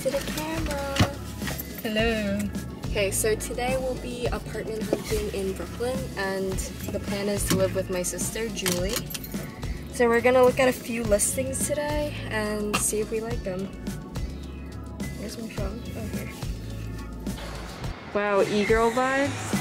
to the camera. Hello. Okay, so today we'll be apartment hunting in Brooklyn, and the plan is to live with my sister, Julie. So we're gonna look at a few listings today and see if we like them. Where's my phone? Oh, here. Wow, e-girl vibes.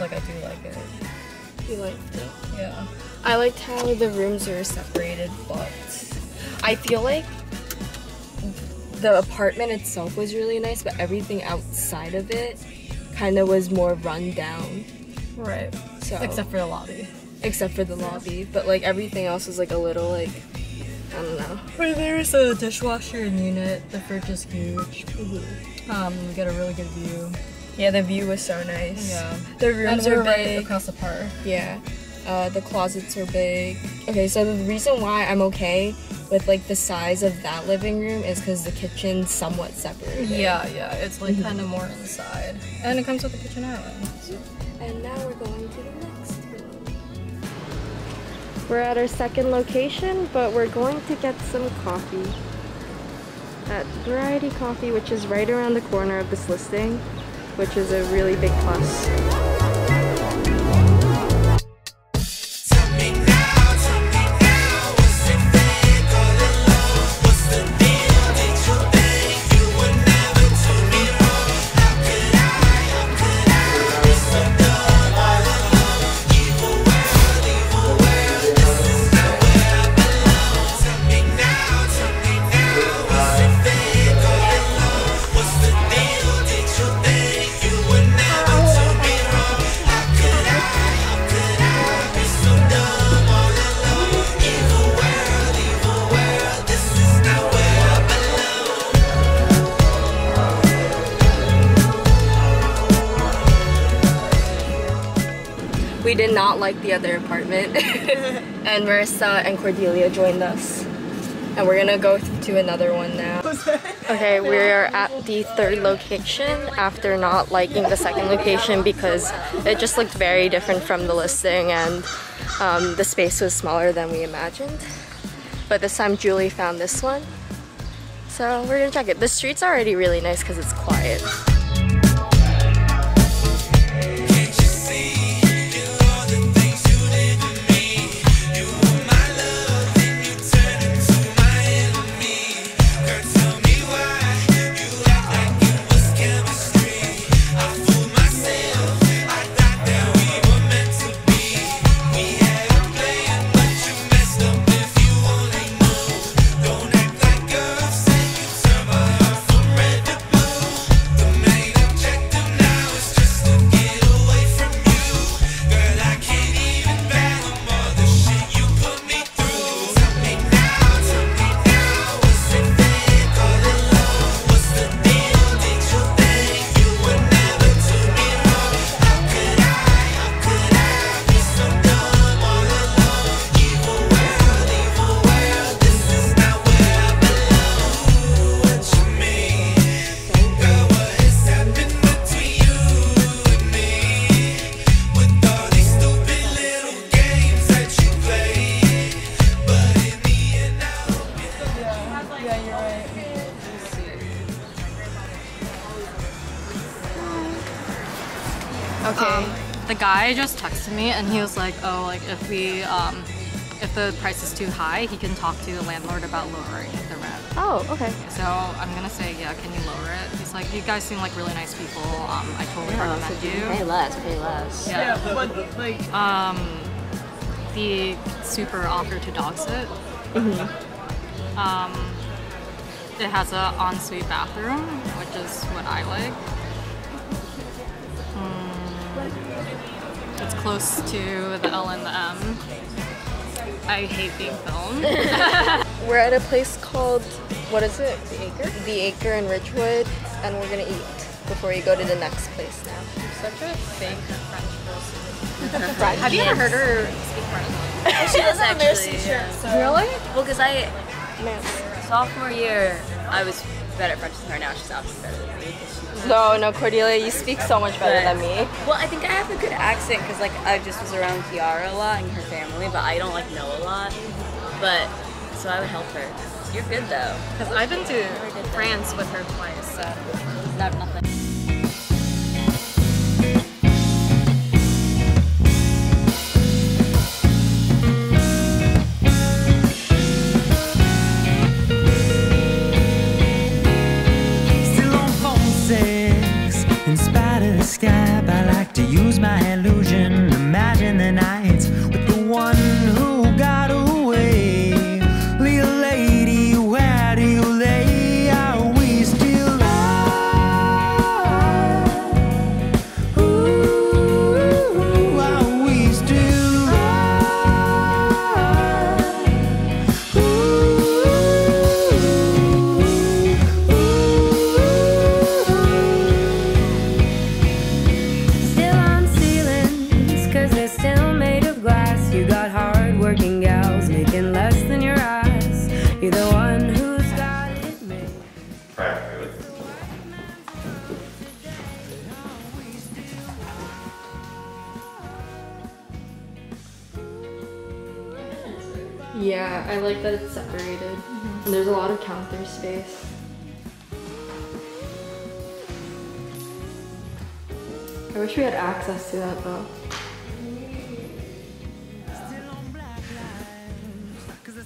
Like, I do like it. You liked it? Yeah. I liked how the rooms are separated, but I feel like the apartment itself was really nice, but everything outside of it kind of was more run down. Right. So Except for the lobby. except for the lobby, but like everything else was like a little like I don't know. Right there's a dishwasher and unit. The fridge is huge. Um, we get a really good view. Yeah, the view was so nice. Yeah. The rooms we're are right big. across the park. Yeah. Uh, the closets are big. Okay, so the reason why I'm okay with like the size of that living room is because the kitchen's somewhat separated. Yeah, yeah. It's like kind of more inside, and it comes with a kitchen island. So. And now we're going to the next room. We're at our second location, but we're going to get some coffee. At Variety Coffee, which is right around the corner of this listing, which is a really big plus. We did not like the other apartment, and Marissa and Cordelia joined us. And we're gonna go to another one now. Okay, we're at the third location after not liking the second location because it just looked very different from the listing and um, the space was smaller than we imagined. But this time Julie found this one. So we're gonna check it. The street's already really nice because it's quiet. The guy just texted me and he was like, oh, like if we, um, if the price is too high, he can talk to the landlord about lowering the rent. oh, okay. So I'm gonna say, yeah, can you lower it? He's like, you guys seem like really nice people. Um, I totally recommend you. Pay less, pay less. Yeah. but like Um, the super offer to dog sit. Mm-hmm. Um, it has an ensuite bathroom, which is what I like. It's close to the L and the M. I hate being filmed. We're at a place called, what is it? The Acre? The Acre in Ridgewood, and we're gonna eat before we go to the next place now. Such a fake French person. French. Have you ever heard her speak French? She does have a actually, t-shirt. So. Really? Well, because I, Man. sophomore year, I was better at French than her. Now she's obviously better than me. 'cause she- No, no, Cordelia, you speak so much better than me. Well, I think I have a good accent because like I just was around Kiara a lot and her family, but I don't like know a lot. But so I would help her. You're good though. Because I've been to France with her twice. So. Not nothing. Like that it's separated. Mm-hmm. And there's a lot of counter space. I wish we had access to that though. Cause